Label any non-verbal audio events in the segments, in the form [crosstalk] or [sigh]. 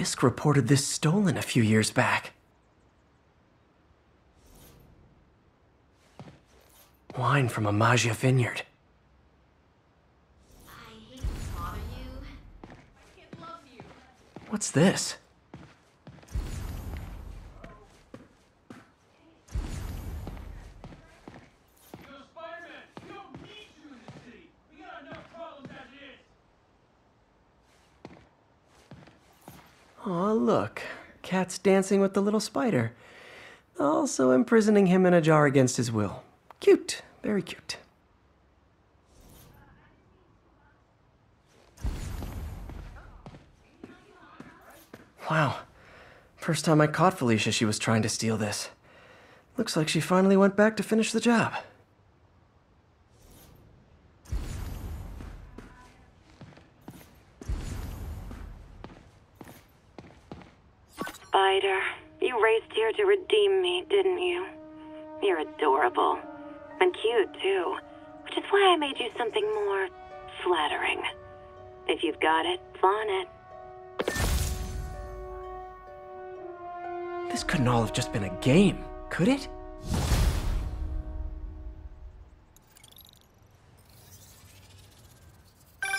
Fisk reported this stolen a few years back. Wine from a Maggia vineyard. I hate to bother you. I can't love you. What's this? Yo, Spider-Man, we don't need you in the city. We got enough problems as it is. Aw, look. Cat's dancing with the little spider. Also imprisoning him in a jar against his will. Cute. Very cute. Wow. First time I caught Felicia, she was trying to steal this. Looks like she finally went back to finish the job. Spider, you raced here to redeem me, didn't you? You're adorable. And cute, too. Which is why I made you something more flattering. If you've got it, flaunt it. This couldn't all have just been a game, could it?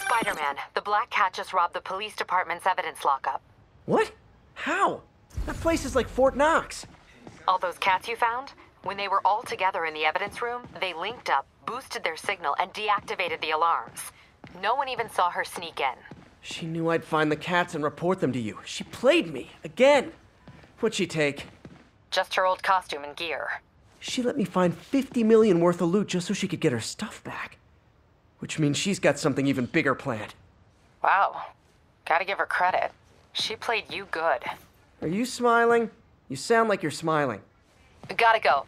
Spider-Man, the Black Cat just robbed the police department's evidence lockup. What? How? That place is like Fort Knox. All those cats you found? When they were all together in the evidence room, they linked up, boosted their signal, and deactivated the alarms. No one even saw her sneak in. She knew I'd find the cats and report them to you. She played me, again. What'd she take? Just her old costume and gear. She let me find 50 million worth of loot just so she could get her stuff back. Which means she's got something even bigger planned. Wow. Gotta give her credit. She played you good. Are you smiling? You sound like you're smiling. Gotta go.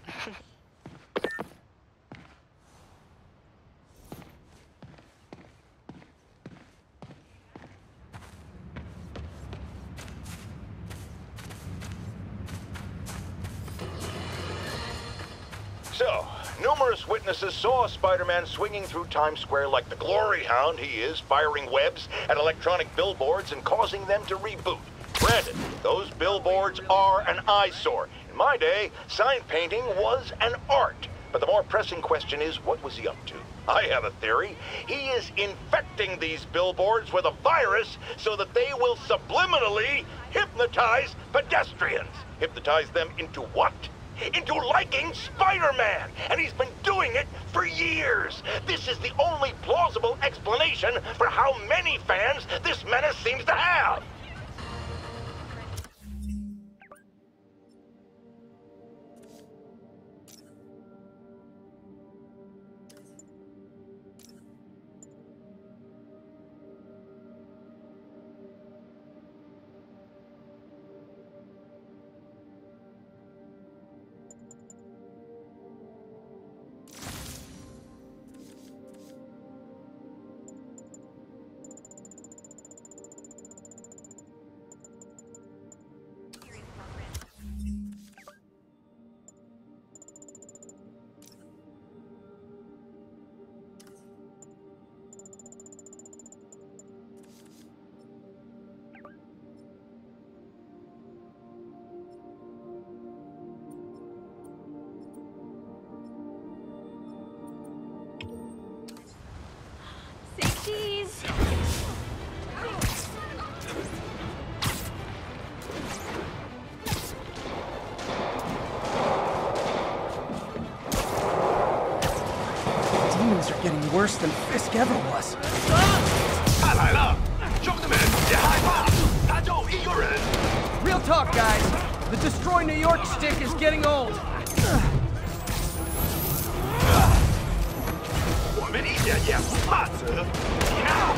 So, numerous witnesses saw Spider-Man swinging through Times Square like the glory hound he is, firing webs at electronic billboards and causing them to reboot. Granted, those billboards are an eyesore. In my day, sign painting was an art. But the more pressing question is, what was he up to? I have a theory. He is infecting these billboards with a virus so that they will subliminally hypnotize pedestrians. Hypnotize them into what? into liking Spider-Man, and he's been doing it for years. This is the only plausible explanation for how many fans this menace seems to have. getting worse than Fisk ever was. 他来了，兄弟们别害怕，他就一个人。 Real talk, guys. The Destroy New York stick is getting old. 我们一点也不怕死。呀！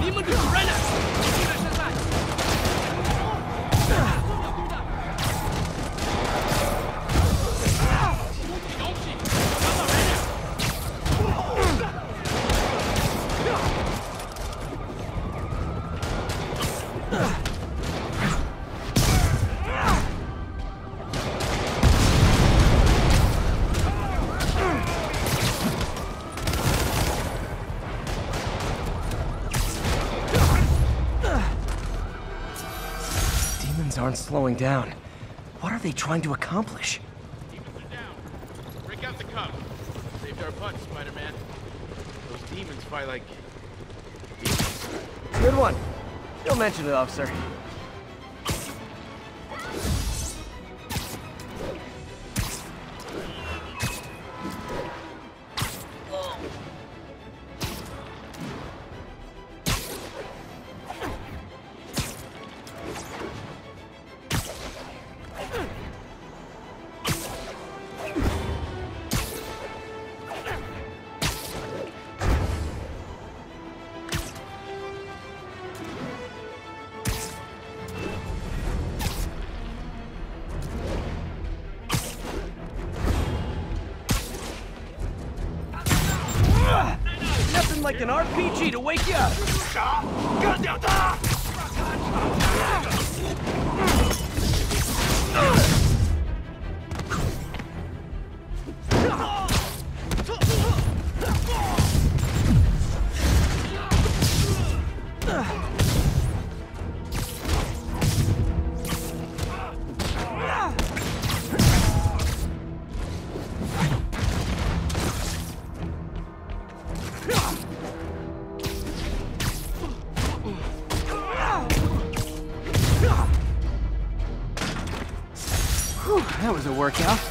你们的主人呢？你们 slowing down. What are they trying to accomplish? Demons are down. Break out the cup. Saved our butts, Spider-Man. Those demons fight like... Good one. Don't mention it, officer. An RPG to wake you up. Workout.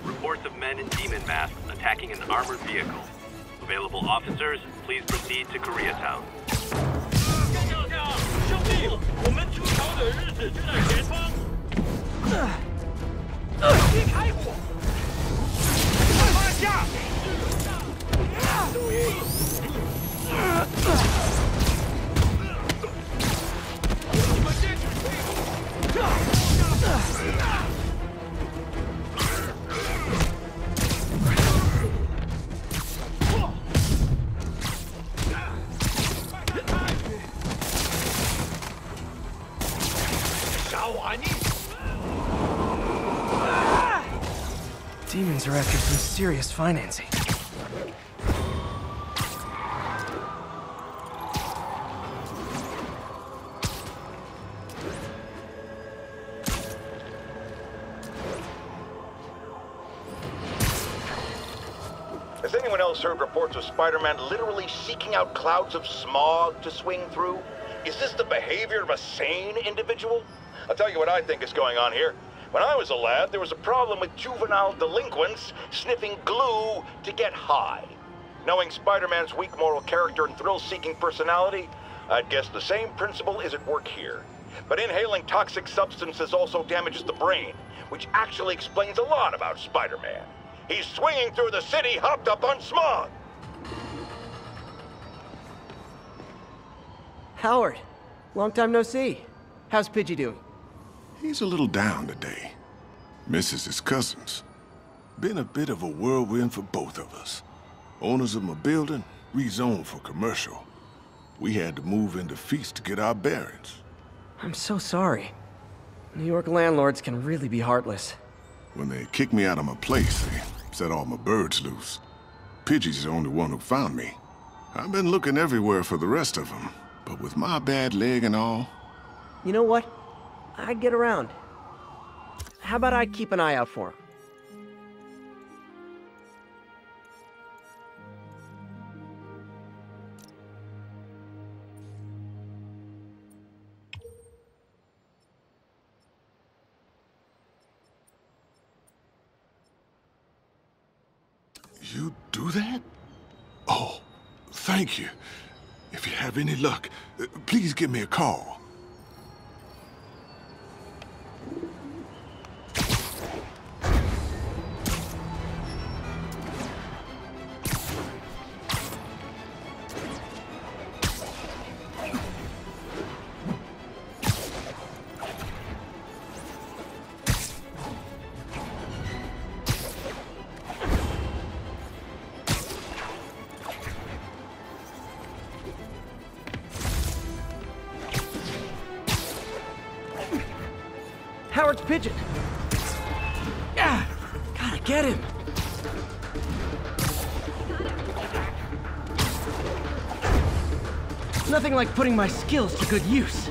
Reports of men in demon masks attacking an armored vehicle. Available officers, please proceed to Koreatown. 掉掉！兄弟，我们出逃的日子就在前方。别开火！放下！注意！你们先退后！ Some serious financing. Has anyone else heard reports of Spider-Man literally seeking out clouds of smog to swing through? Is this the behavior of a sane individual? I'll tell you what I think is going on here. When I was a lad, there was a problem with juvenile delinquents sniffing glue to get high. Knowing Spider-Man's weak moral character and thrill-seeking personality, I'd guess the same principle is at work here. But inhaling toxic substances also damages the brain, which actually explains a lot about Spider-Man. He's swinging through the city hopped up on smog. Howard, long time no see. How's Pidgey doing? He's a little down today. Misses his cousins. Been a bit of a whirlwind for both of us. Owners of my building, rezoned for commercial. We had to move into Feast to get our bearings. I'm so sorry. New York landlords can really be heartless. When they kicked me out of my place, they set all my birds loose. Pidgey's the only one who found me. I've been looking everywhere for the rest of them, but with my bad leg and all, You know what? I'd get around. How about I keep an eye out for him? you do that? Oh, thank you. If you have any luck, uh, please give me a call. Howard's pigeon! Yeah! Gotta get him! Nothing like putting my skills to good use.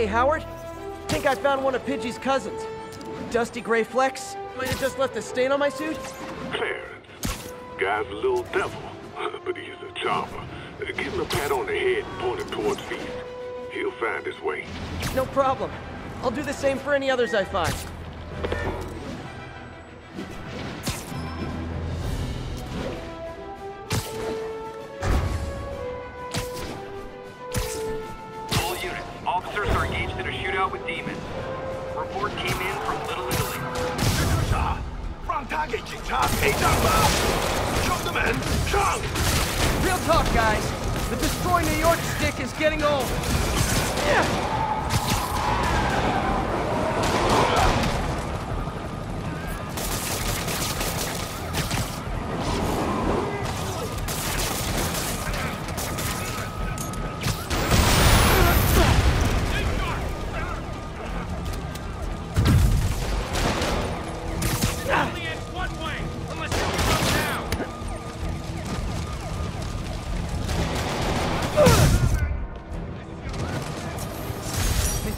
Hey, Howard. Think I found one of Pidgey's cousins. Dusty gray flecks. Might have just left a stain on my suit. Clarence. Guy's a little devil, [laughs] but he's a charmer. Give him a pat on the head and point him towards Feast. He'll find his way. No problem. I'll do the same for any others I find. top, eight down bomb! Shoot the men! Shoot! Real talk, guys. The Destroy New York stick is getting old. Yeah.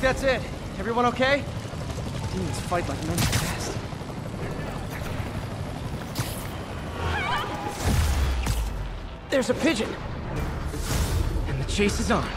That's it. Everyone okay? Demons fight like men fast. There's a pigeon. And the chase is on.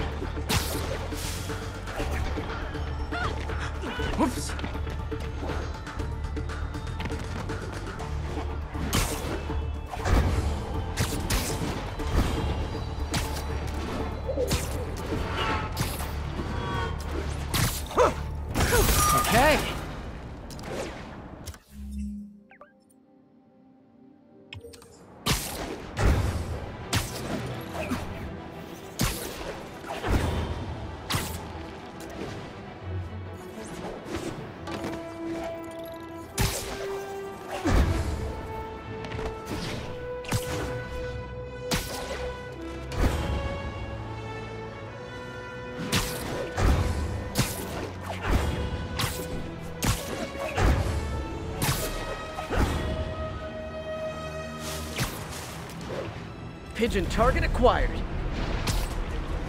Pigeon target acquired.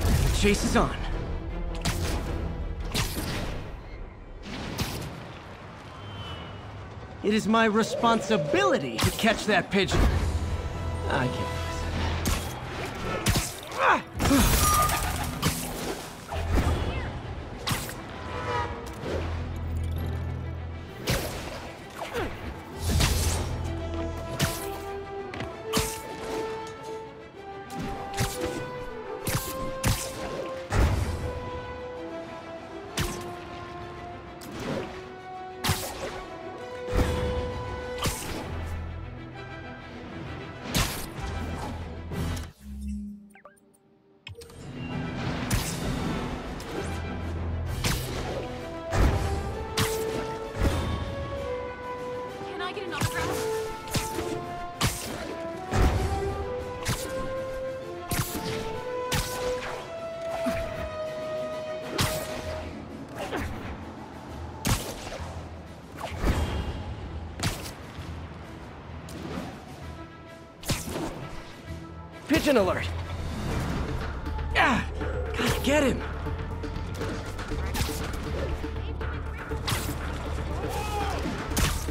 The chase is on. It is my responsibility to catch that pigeon. I can't. Pigeon alert! Ah! Gotta get him!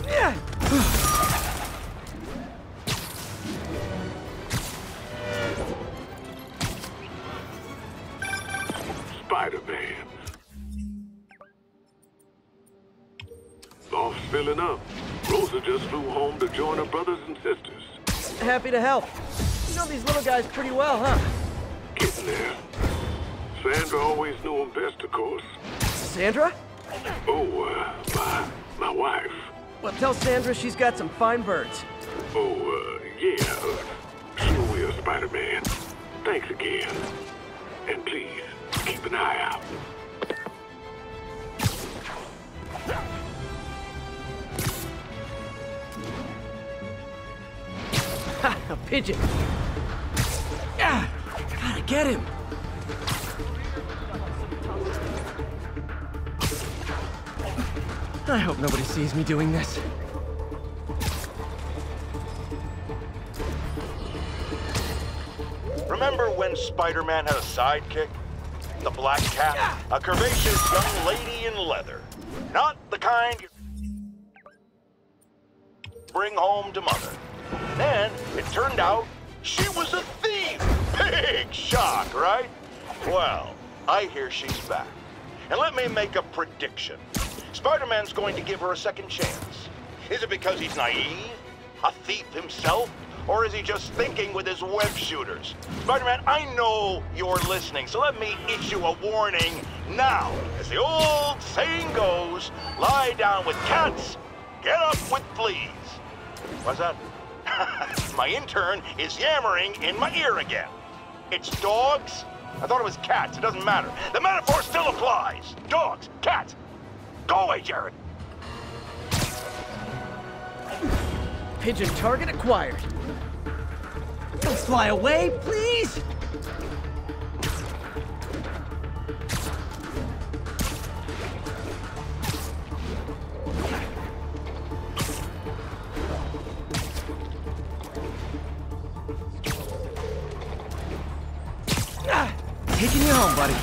Yeah! Spider-Man. Loft's filling up. Rosa just flew home to join her brothers and sisters. Happy to help. Guys pretty well, huh? Getting there. Sandra always knew him best, of course. Sandra? Oh, uh, my, my wife. Well, tell Sandra she's got some fine birds. Oh, uh, yeah. Sure will, Spider-Man. Thanks again. And please, keep an eye out. Ha! [laughs] A pigeon! Ah! Gotta get him! I hope nobody sees me doing this. Remember when Spider-Man had a sidekick? The Black Cat? A curvaceous young lady in leather. Not the kind bring home to mother. Then, it turned out she was a thief! Big shock, right? Well, I hear she's back. And let me make a prediction. Spider-Man's going to give her a second chance. Is it because he's naive? A thief himself? Or is he just thinking with his web shooters? Spider-Man, I know you're listening, so let me issue a warning now. As the old saying goes, lie down with cats, get up with fleas. What's that? [laughs] my intern is yammering in my ear again. It's dogs? I thought it was cats. It doesn't matter. The metaphor still applies. Dogs, cats. Go away, Jared. Pigeon target acquired. Don't fly away, please! You buddy.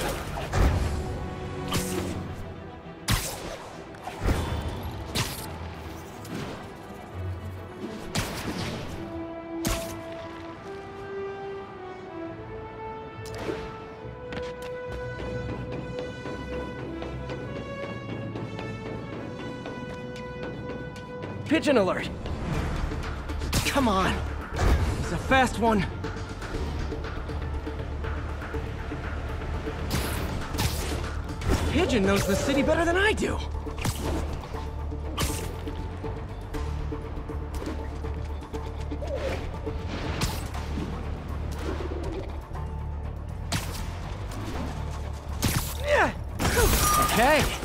Pigeon alert! Come on! It's a fast one. Pigeon knows the city better than I do. Okay.